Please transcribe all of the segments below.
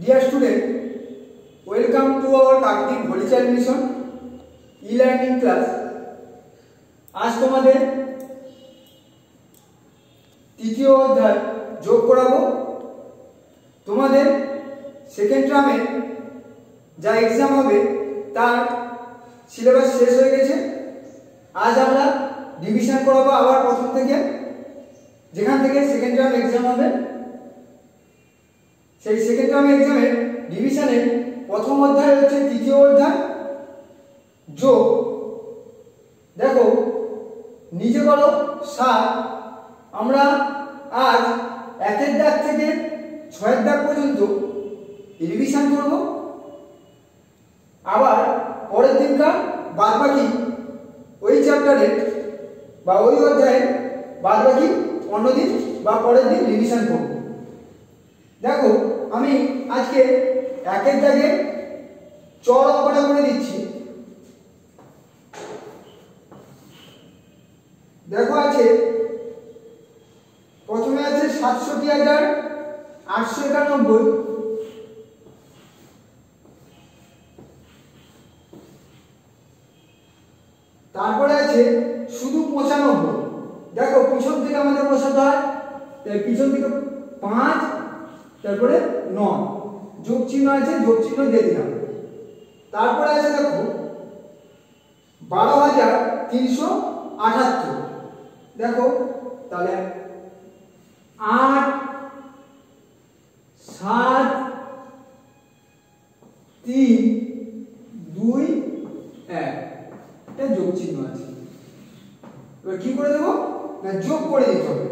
Dear student, welcome to our Taktik Holy Mission e-learning class. আজ তোমাদের তৃতীয় অধ্যায় যোগ করাবো। তোমাদের সেকেন্ড টার্মে যা এক্সাম হবে তার সিলেবাস শেষ হয়ে গেছে। আজ আমরা ডিভিশন করাবো আবার প্রথম থেকে যেখান থেকে সেকেন্ড টার্ম এক্সাম হবে। সেই সেকেন্ড টার্ম এক্সামের ডিভিশনের প্রথম অধ্যায় হচ্ছে তৃতীয় অধ্যায় যোগ। দেখো, নিজে করো সাত আমরা আজ একের দাগ থেকে ছয়ের দাগ পর্যন্ত রিভিশন করব। আবার পরের দিনকার বাদ বাকি ওই চ্যাপ্টারের বা ওই অধ্যায়ের বাদ বাকি অন্যদিন বা পরের দিন রিভিশন করব। আজকে একের দাগে চর অঙ্কটা করে দিচ্ছি। দেখো আছে, প্রথমে আছে সাতষট্টি হাজার আটশো একানব্বই। তারপরে আছে শুধু পঁচানব্বই। দেখো পিছন থেকে আমাদের বসাতে হয়, তাই পিছন থেকে পাঁচ, তারপরে নয়। যোগ চিহ্ন আছে, যোগ চিহ্ন দিয়ে দিলাম। তারপরে আছে দেখো, বারো হাজার তিনশো আটাত্তর। দেখো, তাহলে আট, সাত, তিন, দুই, এক। এটা যোগ চিহ্ন আছে। এবার কি করে দেবো? না, যোগ করে দিতে হবে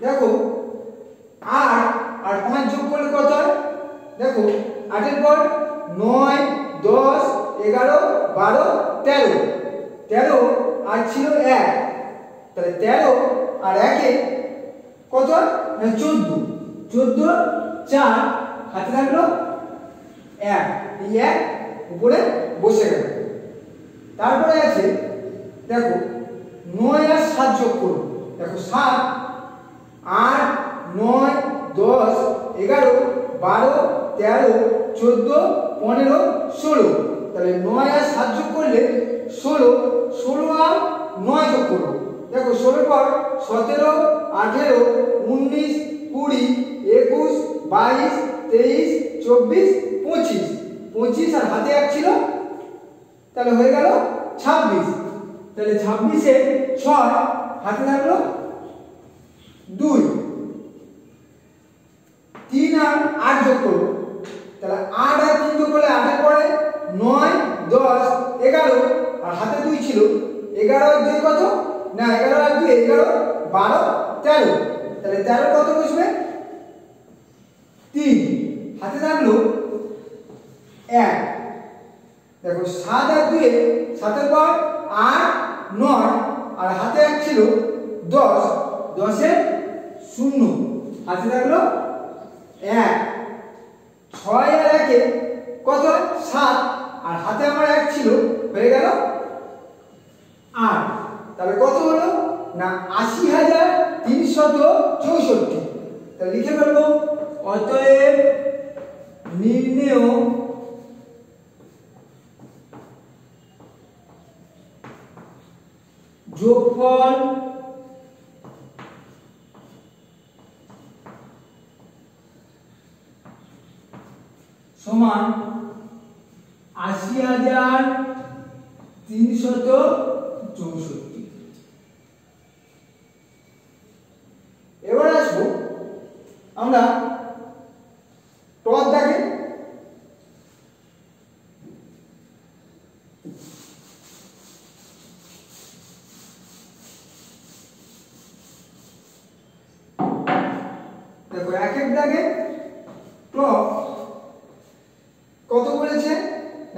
দেখো আট আর পাঁচ যোগ করলে কত হয় দেখো আটের পর নয়, দশ, এগারো, বারো, তেরো। তেরো আর ছিল এক। তাহলে তেরো আর একে কত? চোদ্দ। চোদ্দ, চার, হাতে থাকল এক। এই এক উপরে বসে গেল। তারপরে আছে, দেখো, নয় আর সাত যোগ করো। দেখো, সাত, আট, নয়, দশ, এগারো, বারো, তেরো চোদ্দ, পনেরো, ষোলো। তাহলে নয় আর সাত যোগ করলে ষোলো ষোলো আর নয় যোগ করো দেখো ষোলোর পর সতেরো, আঠেরো, উনিশ, কুড়ি, একুশ, বাইশ, তেইশ, চব্বিশ, পঁচিশ। পঁচিশ আর হাতে এক ছিল, তাহলে হয়ে গেল ছাব্বিশ। তাহলে ছাব্বিশে ছয় হাতে থাকল দুই। তিন আর আট যোগ করব। তাহলে আট আর তিন যোগ করলে আটের পরে নয়, দশ, এগারো, আর হাতে দুই ছিল, এগারো দুই কত? না, এগারো আর দুই, এগারো, বারো, তেরো। তাহলে তেরো কত বসবে? তিন। হাতে থাকল এক। দেখো, সাত আর দুয়ে সাতের পর আট, নয়, আর হাতে এক ছিল দশ। দশে শূন্য। হাতে থাকল এক। ছয় আর একে কত? সাত। আর হাতে আমার এক ছিল, হয়ে গেল আট। তাহলে কত হলো? না, আশি হাজার তিনশত চৌষট্টি। তাহলে লিখে ফেলব, অতএব নির্ণেয় যোগফল সমান আশি হাজার তিনশত চৌষট্টি। এবার আসব আমরা টপ দেখে দেখো এক এক দাগে টপ কত বলেছে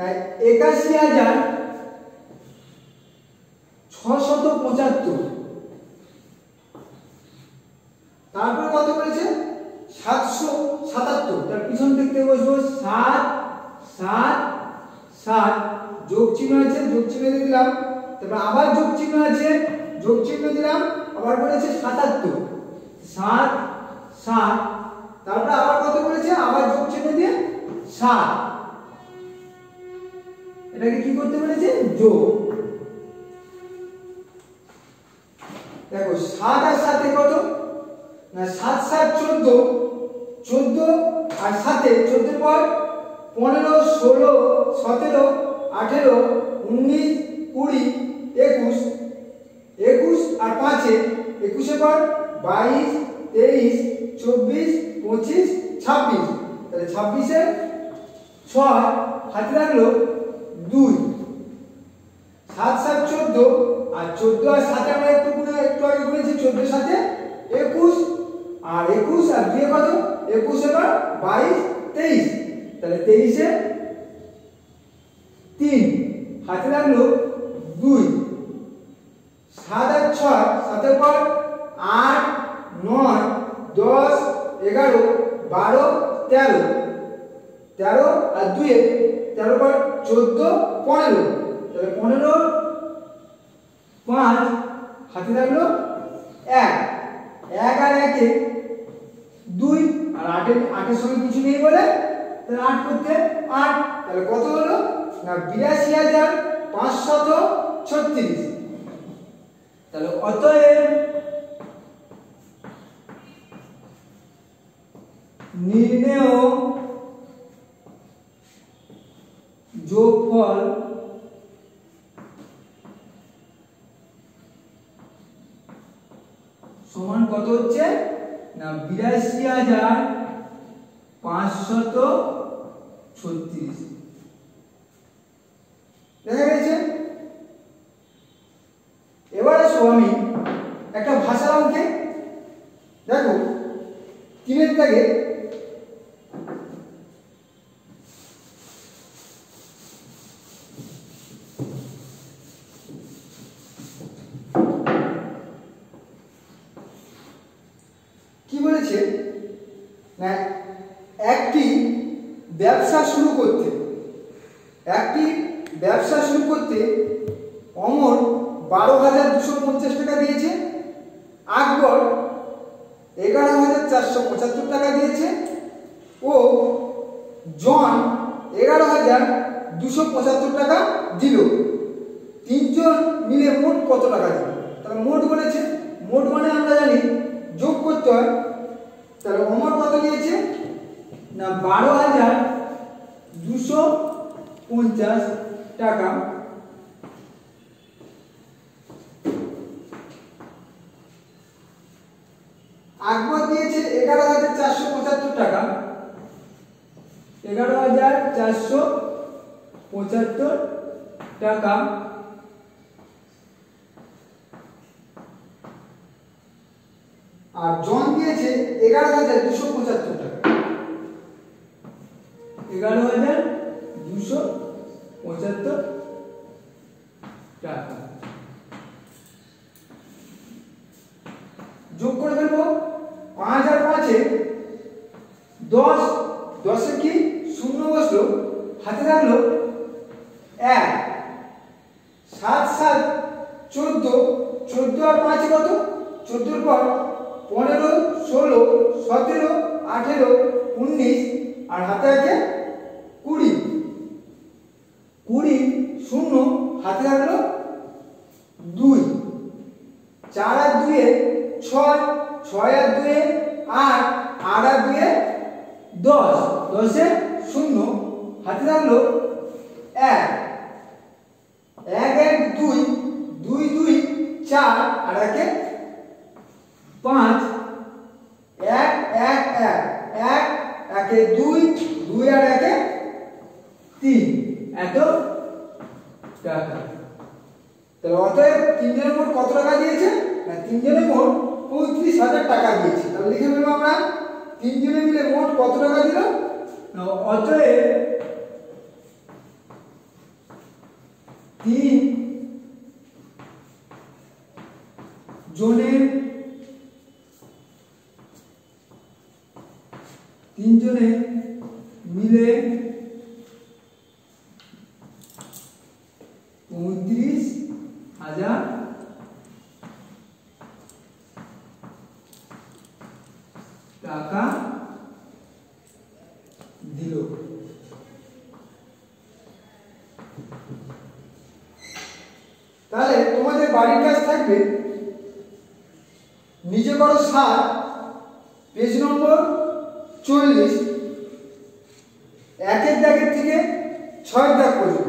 না একাশি হাজার ছশত পঁচাত্তর। তারপরে কত বলেছে সাতশো সাতাত্তর। তার পিছন দিক থেকে বসবো। সাত সাত সাত। যোগ চিহ্ন আছে, যোগ চিহ্ন দিলাম। তারপর আবার যোগ চিহ্ন আছে, যোগ চিহ্ন দিলাম। আবার বলেছে সাতাত্তর। সাত সাত। তারপরে আবার কত বলেছে আবার যোগ চিহ্ন দিয়ে সাত। এটাকে কি করতে বলেছে? যোগ। দেখো, সাত আর সাথে কত? না, সাত সাত, চোদ্দ। চোদ্দ আর সাথে চোদ্দের পর পনেরো, ষোলো, সতেরো, আঠেরো, উনিশ, কুড়ি, একুশ। একুশ আর পাঁচে, একুশে পর বাইশ, তেইশ, চব্বিশ, পঁচিশ, ছাব্বিশ। তাহলে ছাব্বিশে ছয়, হাতে লাগল দুই। সাত সাত, চোদ্দ। আর চোদ্দ আর সাথে আমরা একটু একটু আগে গুনেছি চোদ্দের সাথে একুশ। আর একুশ আর দুয়ে কত? একুশ এবার বাইশ, তেইশ। তাহলে তেইশে তিন। হাতে লাগল দুই। সাত আর ছয়, সাতের পর আট, নয়, দশ, এগারো, বারো, তেরো। তেরো আর দুয়ে তেরো পর চোদ্দ, পনেরো। তাহলে পনেরো, পাঁচ, হাতে থাকল এক। এক আর একে দুই। আর আটের আটের সঙ্গে কিছু নেই বলে? তাহলে আট করতে আট। তাহলে কত হলো? না, বিরাশি হাজার পাঁচশত ছত্রিশ। তাহলে অতএব নির্ণেয় যোগফল সমান কত হচ্ছে না বিরাশি হাজার পাঁচশত ছত্রিশ দেখা গেছে, এবার আসো আমি একটা ভাষার অঙ্কে দেখো, তিনের দাগে কি বলেছে? না ব্যবসা শুরু করতে। একটি ব্যবসা শুরু করতে অমর বারো হাজার দুশো পঞ্চাশ টাকা দিয়েছে, আকবর এগারো হাজার চারশো পঁচাত্তর টাকা দিয়েছে ও জন এগারো হাজার দুশো পঁচাত্তর টাকা দিল। তিনজন মিলে মোট কত টাকা দিল? তাহলে মোট বলেছে, মোট মানে আমরা জানি যোগ করতে হয়, তাহলে অমর কত দিয়েছে? না, বারো হাজার দুশো পঞ্চাশ টাকা। আকবর দিয়েছে এগারো হাজার চারশো পঁচাত্তর টাকা। এগারো হাজার চারশো পঁচাত্তর টাকা। আর জন দিয়েছে এগারো হাজার দুশো পঁচাত্তর। এগারো হাজার দুশো পঁচাত্তর টাকা। যোগ করে দেবো পাঁচ আর পাঁচে দশ কি শূন্য বসল হাতে থাকল এক সাত সাত চোদ্দ চোদ্দ আর পাঁচ কত চোদ্দোর পর পনেরো ষোলো সতেরো আঠেরো, উনিশ আর হাতে আছে কুড়ি। কুড়ি শূন্য হাতে থাকল দুই। চার আর দুয়ে ছয় ছয় আর দুয়ে আট আট আর দুয়ে দশ। দশে শূন্য হাতে থাকল এক। এক এক, দুই দুই দুই, চার আর একে পাঁচ এক এক এক এক একে দুই দুই আর একে তিন এত টাকা তাহলে অতএব তিনজনের মোট কত টাকা দিয়েছে? না তিনজনে মোট পঁয়ত্রিশ হাজার টাকা দিয়েছে। তাহলে লিখে ফেলব আমরা। তিনজনে মিলে মোট কত টাকা দিল? অতএব তিন জনের তিনজনে মিলে পঁয়ত্রিশ হাজার টাকা দিল তাহলে তোমাদের বাড়ির কাজ থাকবে নিজে করো সাত, পেজ নম্বর চল্লিশ, একের দাগের থেকে ছয়ের দাগ পর্যন্ত।